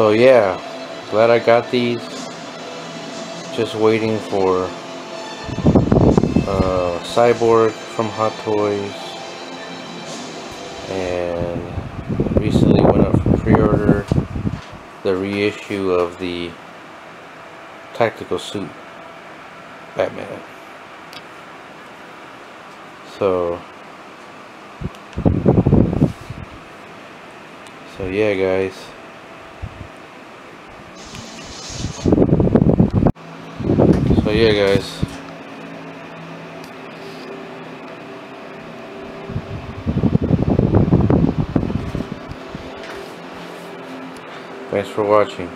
So yeah, glad I got these. Just waiting for uh, Cyborg from Hot Toys. And recently went up for pre-order the reissue of the tactical suit Batman. So so yeah guys so yeah guys. Thanks for watching